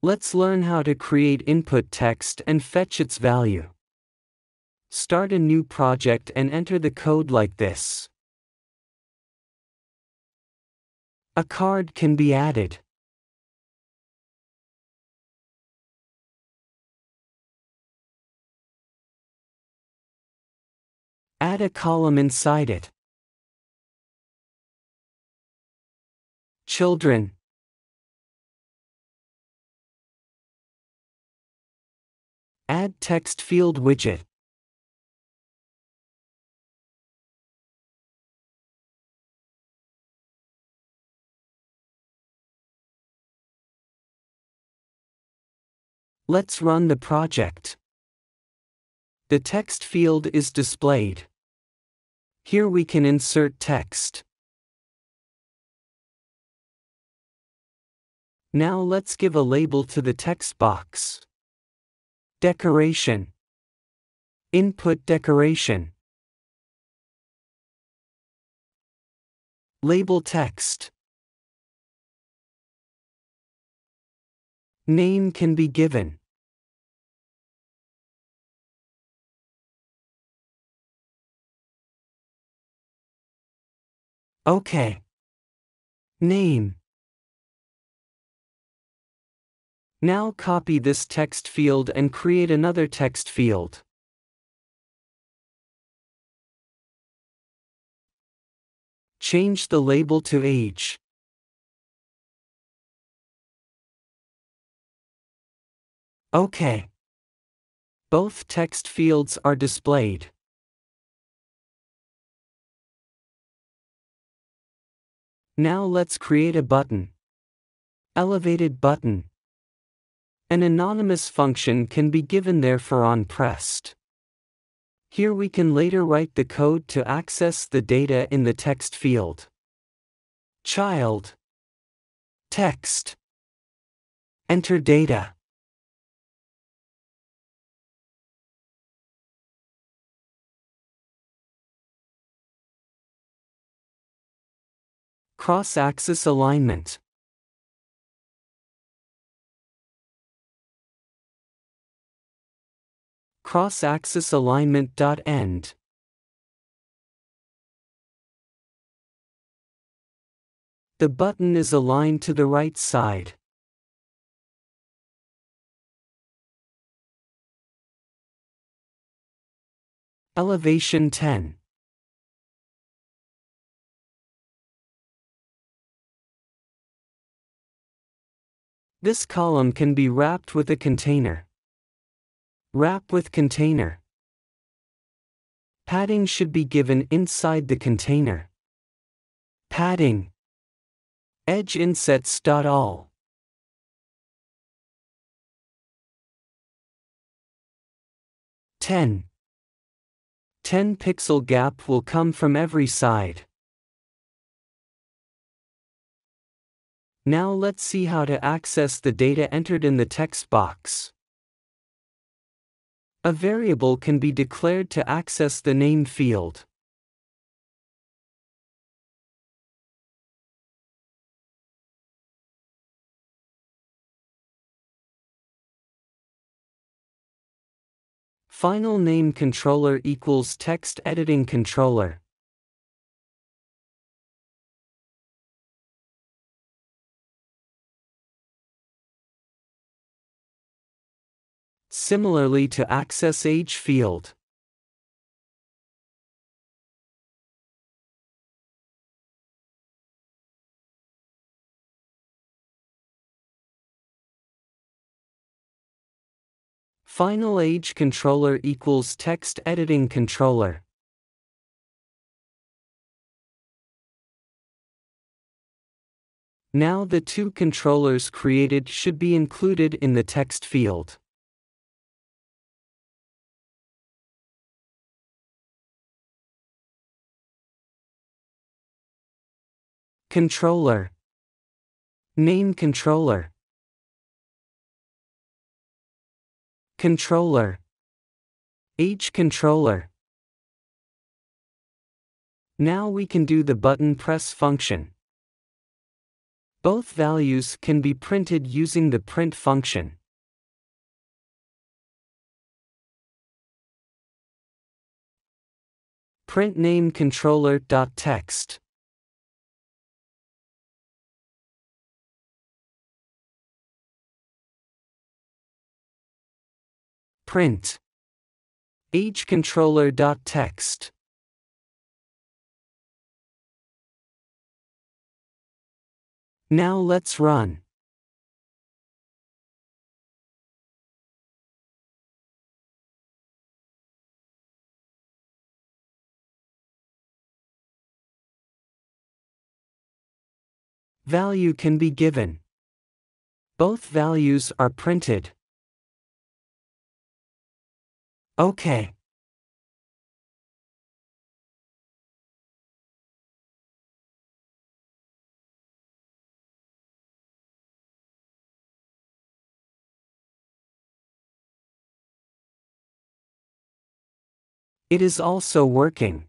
Let's learn how to create input text and fetch its value. Start a new project and enter the code like this. A card can be added. Add a column inside it. Children. Add text field widget. Let's run the project. The text field is displayed. Here we can insert text. Now let's give a label to the text box. Decoration. Input decoration. Label text. Name can be given. Okay. Name. Now copy this text field and create another text field. Change the label to age. OK. Both text fields are displayed. Now let's create a button. Elevated button. An anonymous function can be given there for on pressed. Here we can later write the code to access the data in the text field. Child. Text. Enter data. Cross-axis alignment. Cross-axis alignment. End. The button is aligned to the right side. Elevation 10. This column can be wrapped with a container. Wrap with container. Padding should be given inside the container. Padding. Edge insets. All. Ten. 10 pixel gap will come from every side. Now let's see how to access the data entered in the text box. A variable can be declared to access the name field. Final name controller equals text editing controller. Similarly to access age field. Final age controller equals text editing controller. Now the two controllers created should be included in the text field. Controller. Name controller. Controller. Age controller. Now we can do the button press function. Both values can be printed using the print function. Print name controller.text. Print age controller.text. Now let's run. Value can be given. Both values are printed. Okay. It is also working.